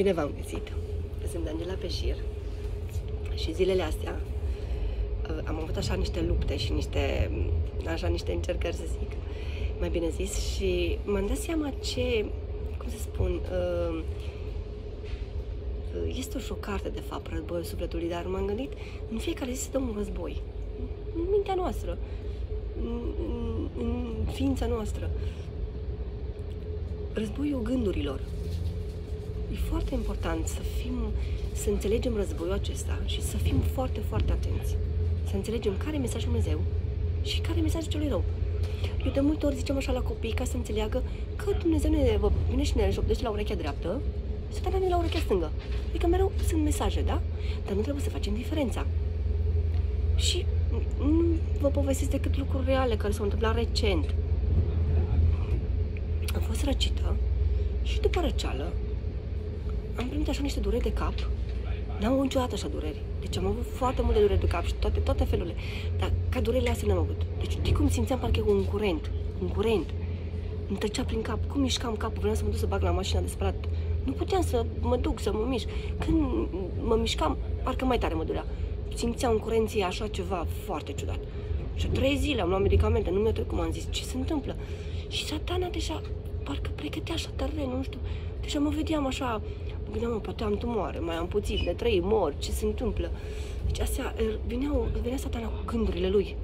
Bine v-am găsit! Sunt Angela Peșir și zilele astea uh, am avut așa niște lupte și niște, așa niște încercări, să zic, mai bine zis, și m-am dat seama ce, cum să spun, uh, este o șocarte, de fapt, războiul sufletului, dar m-am gândit, în fiecare zi se dă un război. În mintea noastră, în, în, în ființa noastră. Războiul gândurilor E foarte important să fim, să înțelegem războiul acesta și să fim foarte, foarte atenți. Să înțelegem care e mesajul Dumnezeu și care e mesajul celui rău. Eu de multe ori zicem așa la copii ca să înțeleagă că Dumnezeu ne vine și ne jocdește la urechea dreaptă, să vine la urechea stângă. Adică mereu sunt mesaje, da? Dar nu trebuie să facem diferența. Și nu vă povestesc decât lucruri reale care s-au întâmplat recent. Am fost răcită și după răceală am primit așa niște dureri de cap. N-am avut niciodată așa dureri. Deci am avut foarte multe dureri de cap și toate, toate felurile. Dar ca durerile astea n-am avut. Deci de cum simțeam parcă un curent. Un curent. Îmi trecea prin cap. Cum mișcam capul. Vreau să mă duc să bag la mașina de spălat. Nu puteam să mă duc, să mă mișc. Când mă mișcam, parcă mai tare mă durea. Simțeam curenții așa ceva foarte ciudat. Și trei zile am luat medicamente, nu mi-a trecut cum am zis, ce se întâmplă. Și satana deja, parcă pregătea așa teren, nu știu. Deja mă vedeam așa, gândeam, mă, poate am tumoare, mai am puțin, de trei mor, ce se întâmplă? Deci astea, er, vineau, venea satana cu gândurile lui.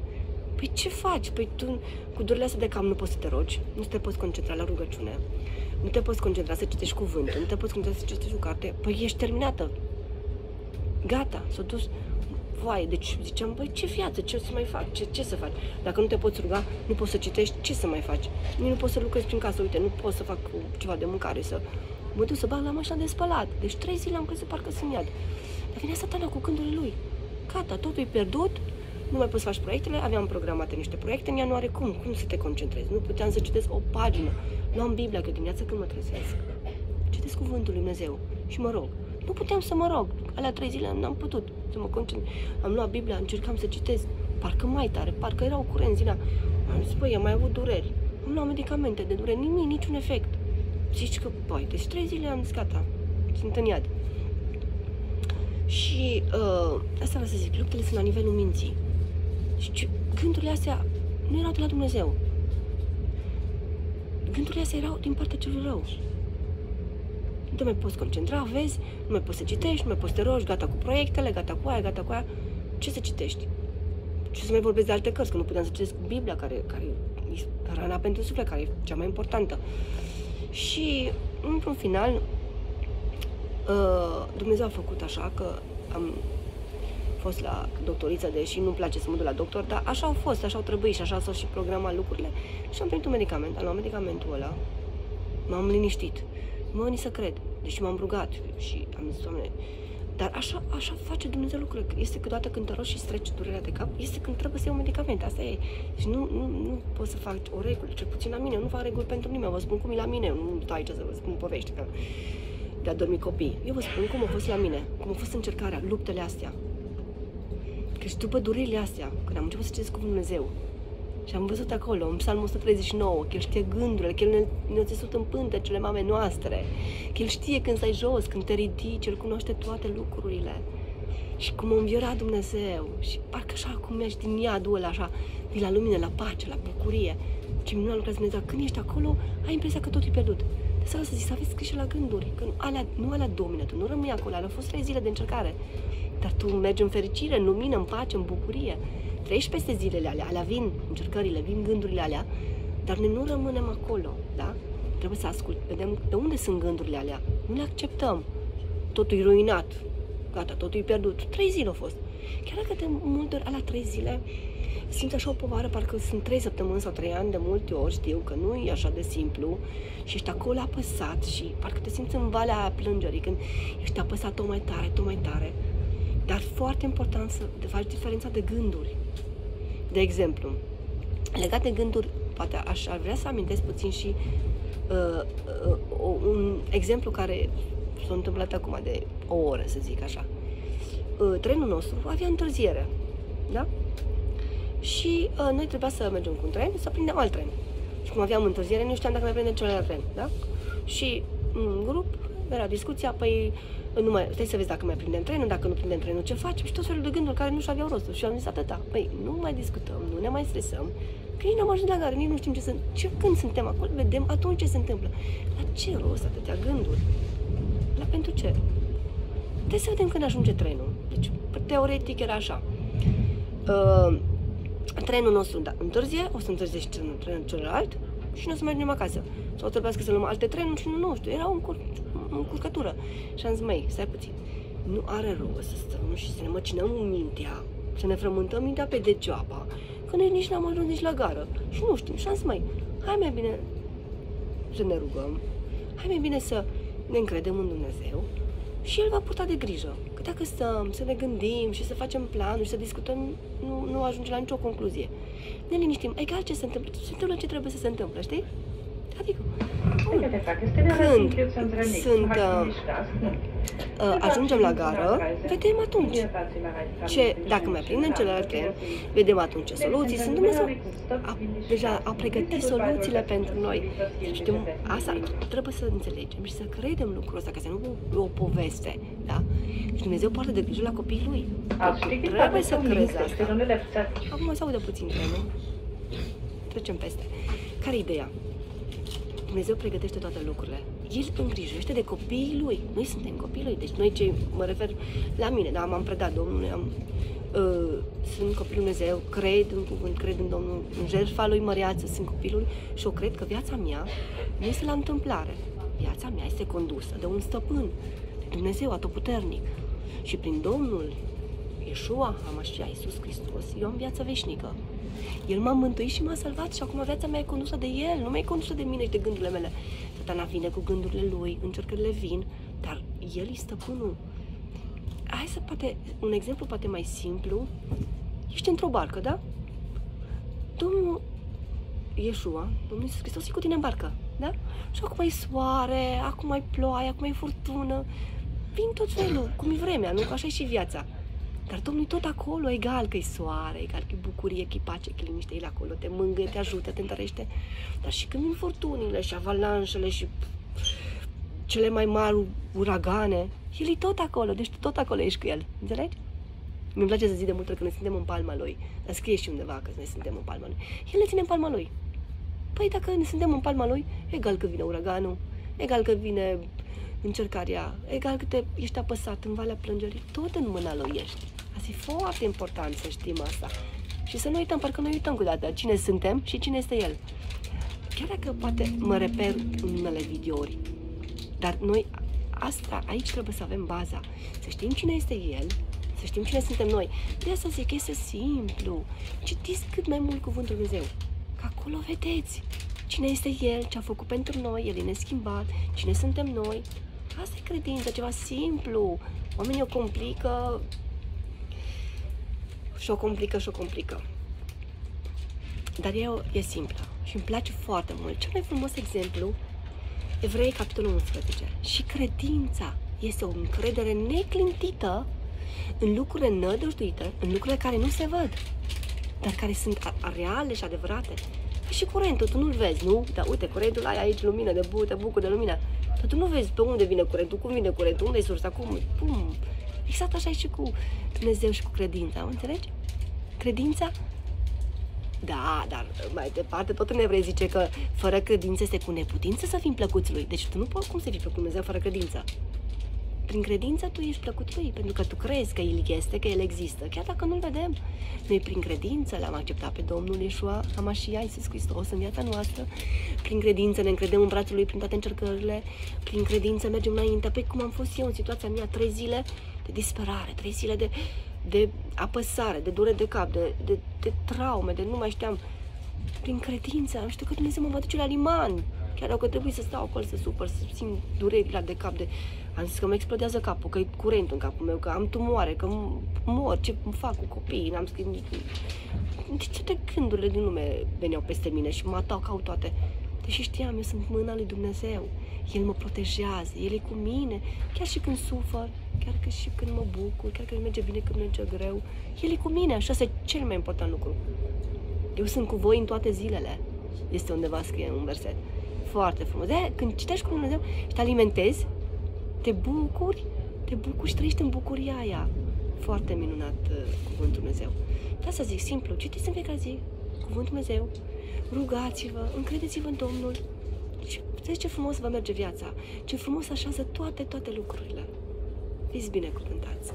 Păi ce faci? Păi tu cu durile astea de cam nu poți să te rogi, nu te poți concentra la rugăciune, nu te poți concentra să citești cuvântul, nu te poți concentra să citești o carte. Păi ești terminată. Gata, s-a dus. Vai, deci ziceam, băi, ce viață, ce să mai fac, ce, ce să faci? Dacă nu te poți ruga, nu poți să citești, ce să mai faci? Nu poți să lucrezi prin casă, uite, nu poți să fac ceva de mâncare, să Mă duc să bag la mașina de spălat. Deci trei zile am crezut parcă sunt iad. Dar vine satana cu gândurile lui. Gata, totul e pierdut, nu mai poți să faci proiectele, aveam programate niște proiecte în ianuarie, cum? Cum să te concentrezi? Nu puteam să citesc o pagină. Luam Biblia că dimineața când mă trezesc. Citesc cuvântul lui Dumnezeu și mă rog. Nu puteam să mă rog. Alea trei zile n-am putut să mă concentrez. Am luat Biblia, încercam să citesc. Parcă mai tare, parcă erau curenți din Am zis, băi, am mai avut dureri. Nu luat medicamente de dureri, nimic, niciun efect zici că, băi, deci trei zile am zis, gata, sunt în iad. Și uh, asta vreau să zic, luptele sunt la nivelul minții. Și gândurile astea nu erau de la Dumnezeu. Gândurile astea erau din partea celui rău. Nu te mai poți concentra, vezi, nu mai poți să citești, nu mai poți să te rogi, gata cu proiectele, gata cu aia, gata cu aia. Ce să citești? Ce să mai vorbesc de alte cărți, că nu puteam să citesc Biblia, care, care e rana pentru suflet, care e cea mai importantă. Și, într-un final, uh, Dumnezeu a făcut așa că am fost la doctoriță, deși nu-mi place să mă duc la doctor, dar așa au fost, așa au trebuit și așa s-au și programat lucrurile. Și am primit un medicament, am luat medicamentul ăla, m-am liniștit. Mă, ni să cred. Deci m-am rugat și am zis, Doamne, dar așa, așa face Dumnezeu lucrurile. Este câteodată când te rogi și treci durerea de cap, este când trebuie să iau medicamente. Asta e. Și nu, nu, nu pot să fac o regulă, cel puțin la mine. nu fac reguli pentru nimeni. Vă spun cum e la mine. Nu stau aici să vă spun povești. Că de a dormi copii. Eu vă spun cum a fost la mine, cum a fost încercarea, luptele astea. Că și după durerile astea, când am început să citesc cuvântul Dumnezeu, și am văzut acolo, în Psalmul 139, că El știe gândurile, că El ne, ne-a țesut în pântecele mame noastre, că El știe când stai jos, când te ridici, El cunoaște toate lucrurile. Și cum a înviorat Dumnezeu, și parcă așa cum mergi din iadul ăla, așa, din la lumină, la pace, la bucurie. Ce minunat lucrează Dumnezeu. Când ești acolo, ai impresia că totul e pierdut. De să zic, să aveți scris la gânduri, că alea, nu alea domină, tu nu rămâi acolo, alea au fost trei zile de încercare. Dar tu mergi în fericire, în lumină, în pace, în bucurie trăiești peste zilele alea, alea vin încercările, vin gândurile alea, dar noi nu rămânem acolo, da? Trebuie să ascult, vedem de unde sunt gândurile alea, nu le acceptăm. Totul e ruinat, gata, totul e pierdut. Trei zile au fost. Chiar dacă de multe ori, alea trei zile, simți așa o povară, parcă sunt trei săptămâni sau trei ani de multe ori, știu că nu e așa de simplu și ești acolo apăsat și parcă te simți în valea plângerii, când ești apăsat tot mai tare, tot mai tare. Dar foarte important să faci diferența de gânduri. De exemplu, legat de gânduri, poate aș ar vrea să amintesc puțin și uh, uh, un exemplu care s-a întâmplat acum de o oră, să zic așa. Uh, trenul nostru avea întârziere, da? Și uh, noi trebuia să mergem cu un tren, să prindem alt tren. Și cum aveam întârziere, nu știam dacă mai prindem celălalt tren, da? Și un grup era discuția, păi nu mai, stai să vezi dacă mai prindem trenul, dacă nu prindem trenul, ce facem? Și tot felul de gânduri care nu și aveau rostul. Și am zis atâta. Păi, nu mai discutăm, nu ne mai stresăm, că nici n-am ajuns la gară, nici nu știm ce sunt. Ce, când suntem acolo, vedem atunci ce se întâmplă. La ce rost atâtea gânduri? La pentru ce? Trebuie să vedem când ajunge trenul. Deci, teoretic era așa. Uh, trenul nostru da, întârzie, o să întârzie și trenul, trenul celălalt și nu o să mergem acasă. Sau trebuiască să luăm alte trenuri și nu, nu știu, era o încur- încurcătură. Și am zis, măi, stai puțin, nu are rost să stăm și să ne măcinăm mintea, să ne frământăm mintea pe degeaba, că noi nici n-am ajuns nici la gară. Și nu știm. Și am zis, măi, hai mai bine să ne rugăm, hai mai bine să ne încredem în Dumnezeu și El va purta de grijă. Că dacă stăm să ne gândim și să facem planuri și să discutăm, nu, nu ajunge la nicio concluzie. Ne liniștim, egal ce se întâmplă, se întâmplă ce trebuie să se întâmple, știi? Adică, bun, când sunt, uh, uh, ajungem la gară, vedem atunci ce, dacă mai prindem celălalt tren, vedem atunci ce soluții sunt. Dumnezeu a, deja a pregătit soluțiile pentru noi. Deci, știm, asta trebuie să înțelegem și să credem lucrul ăsta, că să nu e o poveste, da? Și Dumnezeu poartă de grijă la copiii Lui. Trebuie să crezi asta. Acum se audă puțin trenul. Trecem peste. Care e ideea? Dumnezeu pregătește toate lucrurile. El îngrijește de copiii lui. Noi suntem copiii lui. Deci noi ce mă refer la mine, da, m-am predat Domnului, am, uh, sunt copilul Dumnezeu, cred în cuvânt, cred în Domnul, în jertfa lui măreață, sunt copilul și o cred că viața mea nu este la întâmplare. Viața mea este condusă de un stăpân, de Dumnezeu atotputernic. Și prin Domnul Iesua, Amașia, Iisus Hristos, eu am viața veșnică. El m-a mântuit și m-a salvat și acum viața mea e condusă de El, nu mai e condusă de mine și de gândurile mele. Satana vine cu gândurile lui, încercările vin, dar El e stăpânul. Hai să poate, un exemplu poate mai simplu. Ești într-o barcă, da? Domnul Iesua, Domnul Iisus Hristos e cu tine în barcă, da? Și acum e soare, acum e ploaie, acum e furtună. Vin tot felul, cum e vremea, nu? Că așa e și viața. Dar Domnul e tot acolo, egal că e soare, egal că e bucurie, că e pace, că e liniște, El acolo, te mângâie, te ajută, te întărește. Dar și când vin furtunile și avalanșele și cele mai mari uragane, El e tot acolo, deci tu tot acolo ești cu El, înțelegi? Mi-mi place să zic de multe că noi suntem în palma Lui, dar scrie și undeva că noi suntem în palma Lui. El ne ține în palma Lui. Păi dacă ne suntem în palma Lui, egal că vine uraganul, egal că vine încercarea, egal că te ești apăsat în valea plângerii, tot în mâna Lui ești. Asta e foarte important să știm asta. Și să nu uităm, parcă noi uităm cu dată cine suntem și cine este El. Chiar dacă poate mă reper în unele videouri, dar noi asta, aici trebuie să avem baza. Să știm cine este El, să știm cine suntem noi. De asta zic, este simplu. Citiți cât mai mult Cuvântul Lui Dumnezeu. Că acolo vedeți cine este El, ce a făcut pentru noi, El e neschimbat, cine suntem noi. Asta e credința, ceva simplu. Oamenii o complică și o complică și o complică. Dar eu e simplă și îmi place foarte mult. Cel mai frumos exemplu, Evrei, capitolul 11. Și credința este o încredere neclintită în lucrurile nădăjduite, în lucrurile care nu se văd, dar care sunt reale și adevărate. E și curentul, tu nu-l vezi, nu? Dar uite, curentul ai aici lumină, de bu, te bucur de lumină. Dar tu nu vezi pe unde vine curentul, cum vine curentul, unde e sursa, cum, cum. Exact așa e și cu Dumnezeu și cu credința, înțelegi? Credința da, dar mai departe tot în evrei zice că fără credință este cu neputință să fim plăcuți lui. Deci tu nu poți cum să fii plăcut Dumnezeu fără credință. Prin credință tu ești plăcut lui, pentru că tu crezi că El este, că El există, chiar dacă nu-L vedem. Noi prin credință l-am acceptat pe Domnul Iesua, Amașia, Iisus Hristos în viața noastră. Prin credință ne încredem în brațul Lui prin toate încercările. Prin credință mergem înainte. Pe cum am fost eu în situația mea, trei zile de disperare, trei zile de, de apăsare, de dure de cap, de, de, de traume, de nu mai știam. Prin credință am știut că Dumnezeu mă va duce la liman. Chiar dacă trebuie să stau acolo, să supăr, să simt dureri la de cap, de... am zis că mă explodează capul, că e curent în capul meu, că am tumoare, că mor, ce fac cu copiii, n-am scris nici... Deci toate gândurile din lume veneau peste mine și mă atacau toate. Deși știam, eu sunt mâna lui Dumnezeu. El mă protejează, El e cu mine, chiar și când sufăr, chiar că și când mă bucur, chiar când merge bine, când merge greu. El e cu mine, așa este cel mai important lucru. Eu sunt cu voi în toate zilele. Este undeva scrie în un verset. Foarte frumos. De când citești cu Dumnezeu și te alimentezi, te bucuri, te bucuri și trăiești în bucuria aia. Foarte minunat uh, cuvântul Dumnezeu. De asta zic simplu, citiți în fiecare zi cuvântul Dumnezeu, rugați-vă, încredeți-vă în Domnul și vedeți ce frumos vă merge viața, ce frumos așează toate, toate lucrurile. Fiți binecuvântați!